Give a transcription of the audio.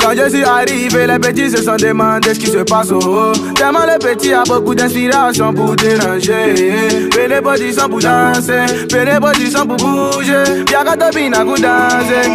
Quand je suis arrivé, les petits se sont demandés ce qui se passe. Oh, oh. Tellement le petit a beaucoup d'inspiration pour déranger. Fais position positions pour danser, fais position positions pour bouger. Y'a qu'à te bina pour danser.